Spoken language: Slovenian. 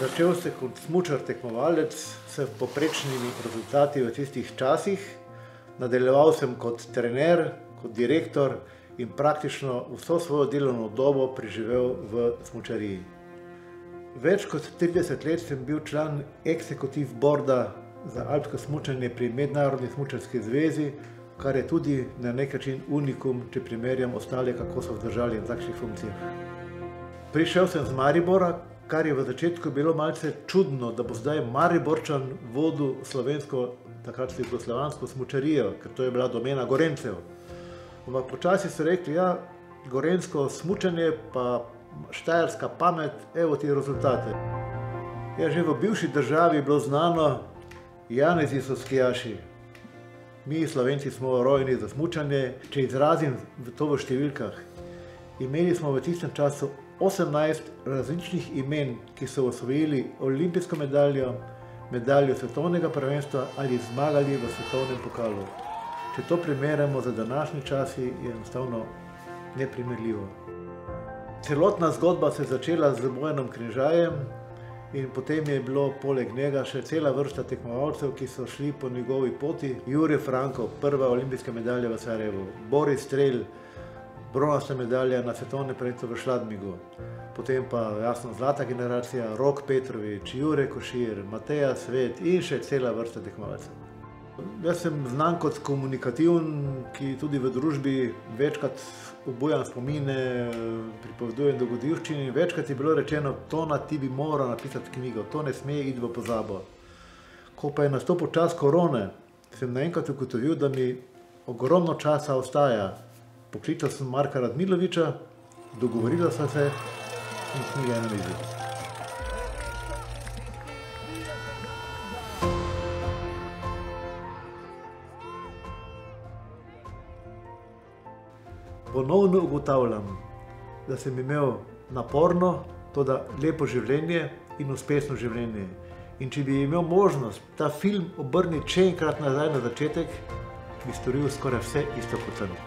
Začel sem kot smučar tekmovalec s poprečnimi rezultati v tistih časih, nadaljeval sem kot trener, kot direktor in praktično vso svojo delovno dobo preživel v smučariji. Več kot 30 let sem bil član eksekutiv borda za alpsko smučanje pri Mednarodni smučarski zvezi, kar je tudi na nek način unikum, če primerjam ostale, kako so vzdržali na takšnih funkcijah. Prišel sem z Maribora, kar je v začetku bilo malce čudno, da bo zdaj Mariborčan vodil slovensko, takrat jugoslovansko smučarijo, ker to je bila domena Gorencev. Ampak počasi so rekli, ja, gorensko smučanje pa štajerska pamet, evo ti rezultate. Ja, že v bivši državi je bilo znano, Janezi so skijaši. Mi, Slovenci, smo rojeni za smučanje. Če izrazim to v številkah, imeli smo v tistem času 18 različnih imen, ki so osvojili olimpijsko medaljo, medaljo svetovnega prvenstva ali zmagali v svetovnem pokalu. Če to primerjamo z današnji časi, je enostavno neprimerljivo. Celotna zgodba se je začela z Bojanom Križajem in potem je bilo poleg njega še cela vrsta tekmovalcev, ki so šli po njegovi poti. Jure Franko, prva olimpijska medalja v Sarajevu, Boris Strel, bronasta medalja na svetovnem prvenstvu v Šladmigu. Potem pa jasno zlata generacija, Rok Petrovič, Jure Košir, Mateja Svet in še cela vrsta tekmovalcev. Jaz sem znan kot komunikativen, ki tudi v družbi večkrat obujam spomine, pripovedujem dogodivščine. Večkrat je bilo rečeno, Tona, ti bi moral napisati knjigo, to ne sme iti v pozabo. Ko pa je nastopil čas korone, sem naenkrat ugotovil, da mi ogromno časa ostaja. Poklical sem Marka Radmiloviča, dogovorila sva se in knjiga je na mizi. Ponovno ugotavljam, da sem imel naporno, toda lepo življenje in uspešno življenje. In če bi imel možnost ta film obrniti še enkrat nazaj na začetek, bi storil skoraj vse isto kot sem.